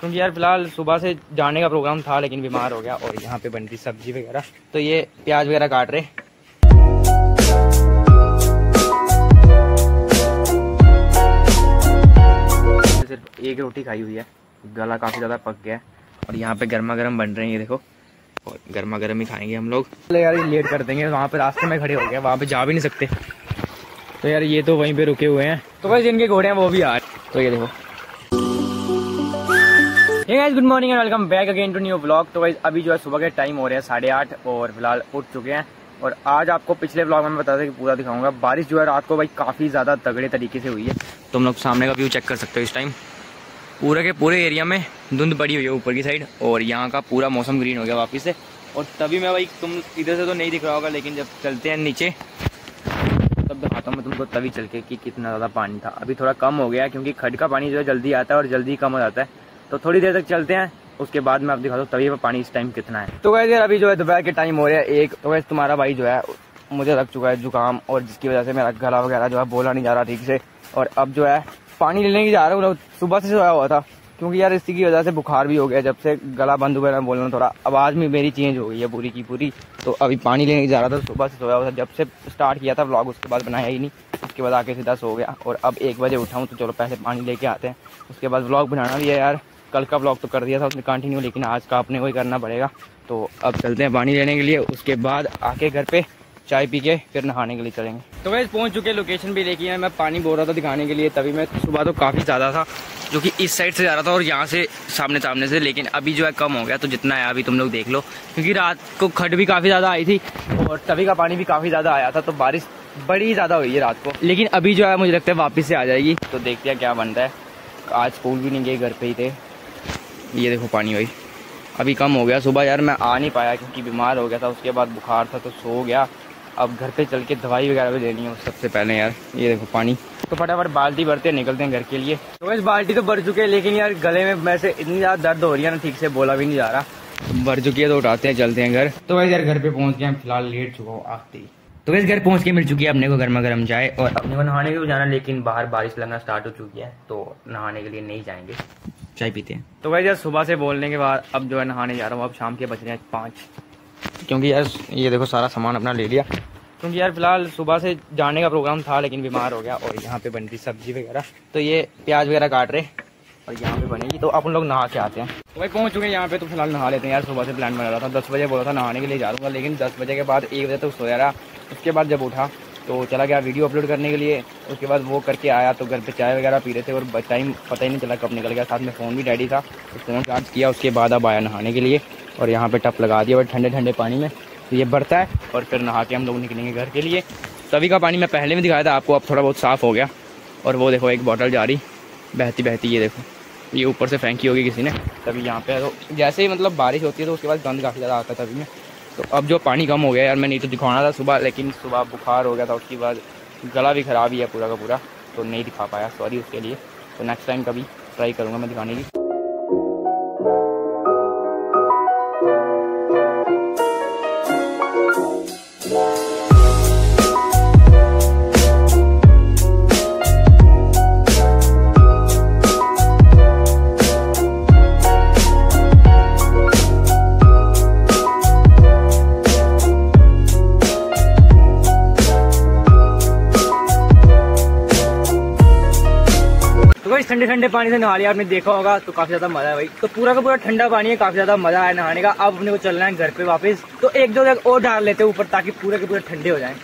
क्योंकि यार फ़िलहाल सुबह से जाने का प्रोग्राम था, लेकिन बीमार हो गया और यहाँ पे बन सब्ज़ी वगैरह। तो ये प्याज वगैरह काट रहे सिर्फ़ एक रोटी खाई हुई है। गला काफ़ी ज़्यादा पक गया है और यहाँ पे गर्मा गर्म बन रहे हैं, ये देखो। और गर्मा गर्म ही खाएँगे हम लोग। यार लेट कर देंगे, वहाँ पे रास्ते में खड़े हो गए, वहाँ पे जा भी नहीं सकते। तो यार, ये तो वहीं पे रुके हुए हैं। तो बस जिनके घोड़े हैं, वो भी आ रहे तो ये देखो। Guys good morning and welcome back again to new blog तो गाइस अभी जो है सुबह के टाइम हो रहे हैं साढ़े आठ और फ़िलहाल उठ चुके हैं। और आज आपको पिछले ब्लॉग में बता दें कि पूरा दिखाऊँगा। बारिश जो है रात को भाई काफ़ी ज़्यादा तगड़े तरीके से हुई है। तुम लोग सामने का व्यू चेक कर सकते हो इस टाइम पूरे के पूरे एरिया में धुंध बड़ी हुई है ऊपर की साइड और यहाँ का पूरा मौसम ग्रीन हो गया वापिस से। और तभी मैं भाई तुम इधर से तो नहीं दिख रहा होगा, लेकिन जब चलते हैं नीचे, तब दिखाता हूँ मैं तुमको तभी चल के कि कितना ज़्यादा पानी था। अभी थोड़ा कम हो गया क्योंकि खड का पानी जो है जल्दी आता है और जल्दी कम हो जाता है। तो थोड़ी देर तक चलते हैं, उसके बाद मैं आप दिखा हूँ तभी पानी इस टाइम कितना है। तो वैसे अभी जो है दोपहर के टाइम हो रहा है, एक तो वैसे तुम्हारा भाई जो है, मुझे लग चुका है जुकाम, और जिसकी वजह से मेरा गला वगैरह जो है बोला नहीं जा रहा ठीक से, और अब जो है पानी लेने की जा रहा हूँ सुबह से सोया हुआ था, क्योंकि यार इसी की वजह से बुखार भी हो गया, जब से गला बंद हुआ मैं बोलना थोड़ा आवाज़ भी मेरी चेंज हो गई है पूरी की पूरी तो अभी पानी लेने जा रहा था, सुबह से सोया हुआ था, जब से स्टार्ट किया था ब्लॉग उसके बाद बनाया ही नहीं, उसके बाद आके सीधा सो गया, और अब एक बजे उठाऊँ तो चलो पहले पानी लेके आते हैं, उसके बाद ब्लॉग बनाना भी है यार। कल का ब्लॉग तो कर दिया था, उसने कंटिन्यू लेकिन आज का अपने को ही करना पड़ेगा। तो अब चलते हैं पानी लेने के लिए, उसके बाद आके घर पे चाय पी के फिर नहाने के लिए चलेंगे। तो वैसे पहुँच चुके लोकेशन भी लेके है मैं पानी बोल रहा था दिखाने के लिए, तभी मैं सुबह तो काफ़ी ज़्यादा था, जो कि इस साइड से जा रहा था और यहाँ से सामने सामने से, लेकिन अभी जो है कम हो गया तो जितना है अभी तुम लोग देख लो, क्योंकि रात को खड भी काफ़ी ज़्यादा आई थी और तभी का पानी भी काफ़ी ज़्यादा आया था तो बारिश बड़ी ज़्यादा हुई है रात को। लेकिन अभी जो है, मुझे लगता है वापस से आ जाएगी। तो देखते हैं क्या बनता है। आज स्कूल भी नहीं गए, घर पे ही थे। ये देखो पानी भाई। अभी कम हो गया, सुबह यार मैं आ नहीं पाया क्योंकि बीमार हो गया था, उसके बाद बुखार था तो सो गया। अब घर पे चल के दवाई वगैरह भी देनी है सबसे पहले यार, ये देखो पानी। तो फटाफट बाल्टी भरते निकलते हैं घर के लिए। तो बाल्टी तो भर चुके हैं, लेकिन यार गले में वैसे इतनी ज़्यादा दर्द हो रही है ना, ठीक से बोला भी नहीं जा रहा। भर चुकी है तो उठाते हैं, चलते हैं घर। तो वैसे यार घर पे पहुँच गए फ़िलहाल लेट चुका हूँ आते ही। तो वैसे घर पहुँच के मिल चुकी है अपने को गर्मा गर्म चाय, और अपने को नहाने के जाना लेकिन बाहर बारिश लगना स्टार्ट हो चुकी है तो नहाने के लिए नहीं जाएँगे। चाय पीते हैं। तो भाई यार सुबह से बोलने के बाद अब जो है नहाने जा रहा हूँ अब शाम के बज रहे हैं पाँच। क्योंकि यार ये देखो सारा सामान अपना ले लिया। क्योंकि यार फ़िलहाल सुबह से जाने का प्रोग्राम था लेकिन बीमार हो गया और यहाँ पे बन रही सब्ज़ी वगैरह। तो ये प्याज वगैरह काट रहे और यहाँ पे बनेगी। तो अपन लोग नहा के आते हैं। तो भाई पहुँच चुके हैं यहाँ पे तो फ़िलहाल नहा लेते हैं यार। सुबह से प्लान बना रहा था। दस बजे बोला था नहाने के लिए जा दूँगा लेकिन दस बजे के बाद एक बजे तक सोया रहा। उसके बाद जब उठा तो चला गया वीडियो अपलोड करने के लिए। उसके बाद वो करके आया तो घर पे चाय वगैरह पी रहे थे और टाइम पता ही नहीं चला कब निकल गया। साथ में फ़ोन भी डैडी था तो फ़ोन चार्ज किया। उसके बाद अब आया नहाने के लिए और यहाँ पे टप लगा दिया और ठंडे ठंडे पानी में। तो ये बढ़ता है और फिर नहा के हम लोग निकलेंगे घर के लिए। तभी का पानी मैं पहले भी दिखाया था, आपको अब थोड़ा बहुत साफ़ हो गया। और वो देखो, एक बॉटल जा रही बहती बहती ये देखो। ये ऊपर से फेंकी होगी किसी ने। तभी यहाँ पे तो जैसे ही मतलब बारिश होती है तो उसके बाद गंद काफ़ी ज़्यादा आता है तभी में। तो अब जो पानी कम हो गया यार, मैं नहीं तो दिखाना था सुबह, लेकिन सुबह बुखार हो गया था, उसके बाद गला भी ख़राब ही है पूरा का पूरा तो नहीं दिखा पाया सॉरी उसके लिए। तो नेक्स्ट टाइम कभी ट्राई करूँगा मैं दिखाने की। ठंडे ठंडे पानी से नहा लिया, आपने देखा होगा तो काफ़ी ज़्यादा मज़ा है भाई। तो पूरा का पूरा ठंडा पानी है, काफ़ी ज़्यादा मज़ा है नहाने का। अब अपने को चलना है घर पे वापस। तो एक दो जगह और डाल लेते हैं ऊपर, ताकि पूरे के पूरे ठंडे हो जाए।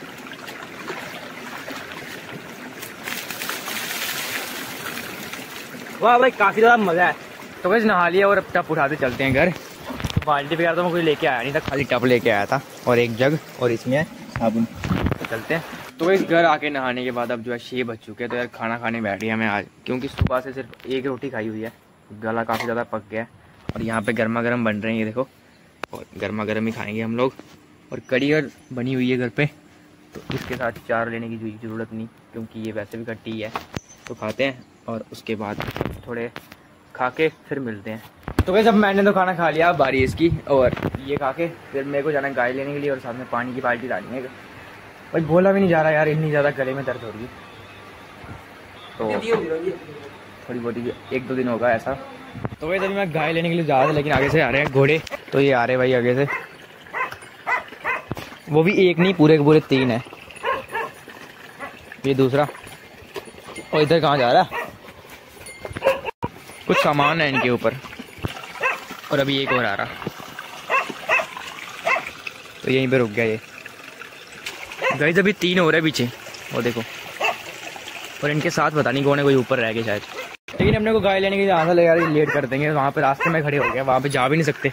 वाह भाई, काफ़ी ज़्यादा मज़ा है। तो बस नहा लिया और अब टप उठाते चलते हैं घर। बाल्टी वगैरह तो मैं कोई लेके आया नहीं था, खाली टप लेके आया था। और एक जग, और इसमें साबुन चलते हैं। तो इस घर आके नहाने के बाद अब जो है छः बज चुके हैं तो यार खाना खाने बैठ गया मैं आज। क्योंकि सुबह से सिर्फ़ एक रोटी खाई हुई है। गला काफ़ी ज़्यादा पक गया है। और यहाँ पे गर्मा गर्म बन रहे हैं ये देखो। और गर्मा गर्म ही खाएँगे हम लोग। और कड़ी और बनी हुई है घर पे। तो इसके साथ चार लेने की ज़रूरत नहीं, क्योंकि ये वैसे भी कट्टी है। तो खाते हैं और उसके बाद थोड़े खा के फिर मिलते हैं। तो वैसे अब मैंने तो खाना खा लिया बारी इसकी। और ये खा के फिर मेरे को जाना गाय लेने के लिए और साथ में पानी की बाल्टी डालनी है। भाई बोला भी नहीं जा रहा यार इतनी ज़्यादा गले में दर्द हो रही है। तो थोड़ी बहुत एक दो दिन होगा ऐसा। तो भाई अभी मैं गाय लेने के लिए जा रहा था लेकिन आगे से आ रहे हैं घोड़े। तो ये आ रहे भाई आगे से। वो भी एक नहीं पूरे के पूरे तीन है। ये दूसरा। और इधर कहाँ जा रहा? कुछ सामान है इनके ऊपर। और अभी एक और आ रहा। तो यहीं पे रुक गया ये। गाइस अभी तीन हो रहे हैं पीछे। वो देखो। और इनके साथ पता नहीं कौन है, कोई ऊपर रह गए शायद। लेकिन अपने को गाय लेने के लिए आधा ले यार, लेट कर देंगे। वहाँ पे रास्ते में खड़े हो गए, वहाँ पे जा भी नहीं सकते।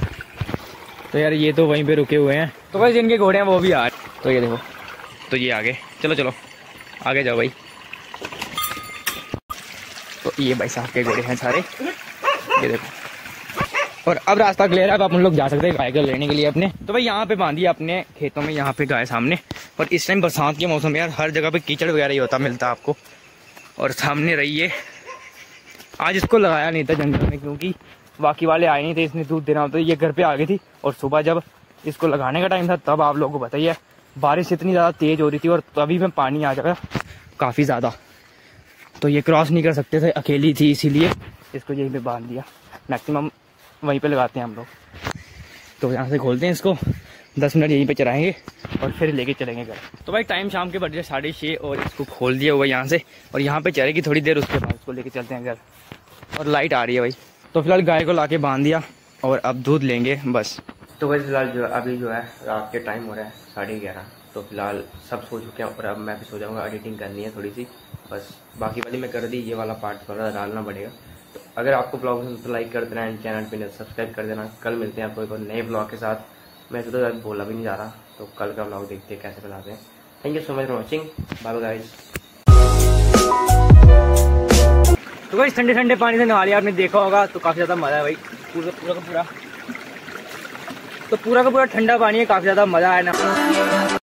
तो यार, ये तो वहीं पे रुके हुए हैं। तो बस जिनके घोड़े हैं, वो भी आ रहे तो ये देखो। तो ये आगे। चलो चलो। आगे जाओ भाई। तो ये भाई साहब के घोड़े हैं सारे। ये देखो। और अब रास्ता क्लियर है, अब अपन लोग जा सकते हैं गाय को लेने के लिए अपने। तो भाई यहाँ पे बांधी अपने खेतों में, यहाँ पे गाय सामने। और इस टाइम बरसात के मौसम में यार, हर जगह पे कीचड़ वगैरह ही होता मिलता आपको। और सामने रहिए आज इसको लगाया नहीं था जंगल में, क्योंकि बाकी वाले आए नहीं थे इसने दूध देना होता ये घर पे आ गई थी। और सुबह जब इसको लगाने का टाइम था, तब आप लोगों को बताइए बारिश इतनी ज़्यादा तेज़ हो रही थी और तभी में पानी आ जाएगा काफ़ी ज़्यादा। तो ये क्रॉस नहीं कर सकते थे, अकेली थी इसीलिए इसको यहीं पे बाँध दिया। मैक्सिमम वहीं पे लगाते हैं हम लोग। तो यहाँ से खोलते हैं इसको। दस मिनट यहीं पे चलाएँगे और फिर लेके चलेंगे घर। तो भाई टाइम शाम के बजे साढ़े छः और इसको खोल दिया हुआ यहाँ से और यहाँ पे चलेगी थोड़ी देर उसके बाद उसको लेके चलते हैं घर। और लाइट आ रही है भाई। तो फ़िलहाल गाय को ला के बाँध दिया और अब दूध लेंगे बस। तो भाई फ़िलहाल जो अभी जो है रात के टाइम हो रहा है साढ़े ग्यारह। तो फ़िलहाल सब सो चुके हैं और अब मैं भी सो जाऊँगा एडिटिंग करनी है थोड़ी सी। बस बाकी वाली मैं कर दी ये वाला पार्ट थोड़ा डालना पड़ेगा। अगर आपको ब्लॉग पसंद तो लाइक कर देना एंड चैनल पे सब्सक्राइब कर देना, कल मिलते हैं आपको एक और नए ब्लॉग के साथ। मैं तो बोला भी नहीं जा रहा तो कल का ब्लॉग देखते हैं कैसे बनाते हैं। Thank you so much for watching bye guys तो भाई ठंडे ठंडे पानी से नहा लिया, आपने देखा होगा तो काफ़ी ज़्यादा मज़ा है भाई। पूरा पूरा का पूरा। तो पूरा का पूरा ठंडा पानी है, काफ़ी ज़्यादा मज़ा आया ना।